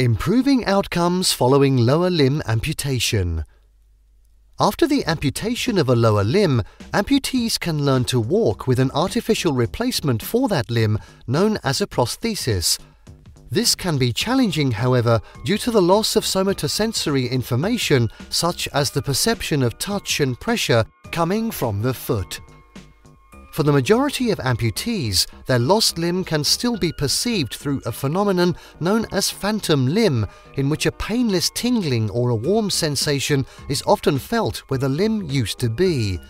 Improving outcomes following lower limb amputation. After the amputation of a lower limb, amputees can learn to walk with an artificial replacement for that limb known as a prosthesis. This can be challenging, however, due to the loss of somatosensory information such as the perception of touch and pressure coming from the foot. For the majority of amputees, their lost limb can still be perceived through a phenomenon known as phantom limb, in which a painless tingling or a warm sensation is often felt where the limb used to be.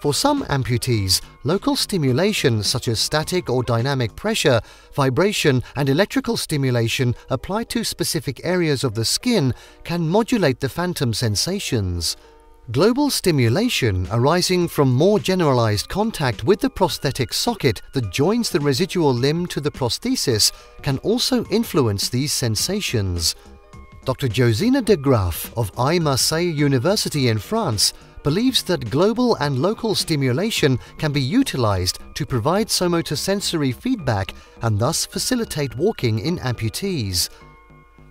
For some amputees, local stimulation such as static or dynamic pressure, vibration and electrical stimulation applied to specific areas of the skin can modulate the phantom sensations. Global stimulation arising from more generalized contact with the prosthetic socket that joins the residual limb to the prosthesis can also influence these sensations. Dr. Josina de Graaf of Aix-Marseille University in France believes that global and local stimulation can be utilized to provide somatosensory feedback and thus facilitate walking in amputees.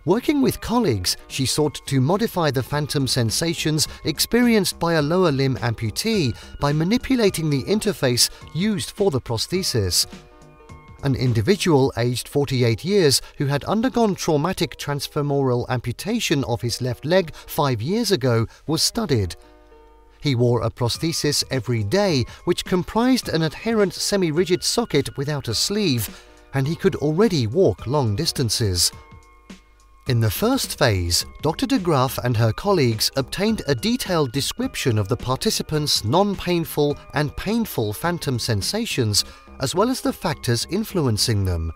Working with colleagues, she sought to modify the phantom sensations experienced by a lower limb amputee by manipulating the interface used for the prosthesis. An individual aged 48 years who had undergone traumatic transfemoral amputation of his left leg five years ago was studied. He wore a prosthesis every day, which comprised an adherent semi-rigid socket without a sleeve, and he could already walk long distances. In the first phase, Dr. de Graaf and her colleagues obtained a detailed description of the participants' non-painful and painful phantom sensations, as well as the factors influencing them.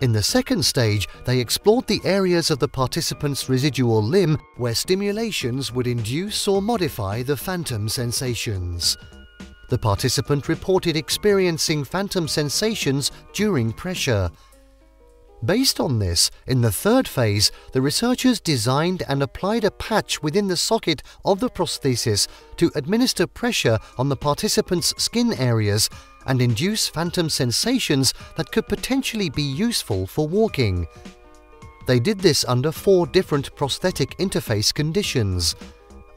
In the second stage, they explored the areas of the participant's residual limb where stimulations would induce or modify the phantom sensations. The participant reported experiencing phantom sensations during pressure, Based on this, in the third phase, the researchers designed and applied a patch within the socket of the prosthesis to administer pressure on the participants' skin areas and induce phantom sensations that could potentially be useful for walking. They did this under four different prosthetic interface conditions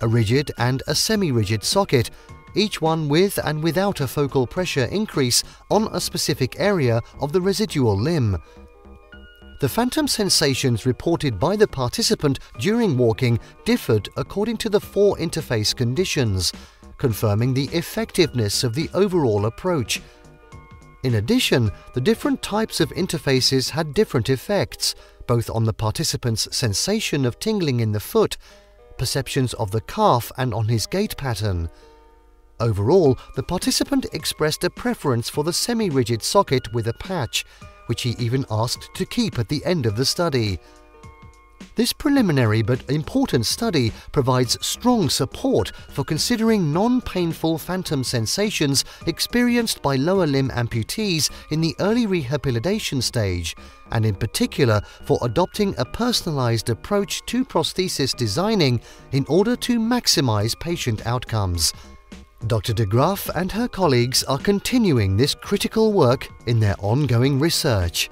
a rigid and a semi-rigid socket, each one with and without a focal pressure increase on a specific area of the residual limb. The phantom sensations reported by the participant during walking differed according to the four interface conditions, confirming the effectiveness of the overall approach. In addition, the different types of interfaces had different effects, both on the participant's sensation of tingling in the foot, perceptions of the calf and on his gait pattern. Overall, the participant expressed a preference for the semi-rigid socket with a patch, which he even asked to keep at the end of the study. This preliminary but important study provides strong support for considering non-painful phantom sensations experienced by lower limb amputees in the early rehabilitation stage, and in particular for adopting a personalized approach to prosthesis designing in order to maximize patient outcomes. Dr. de Graaf and her colleagues are continuing this critical work in their ongoing research.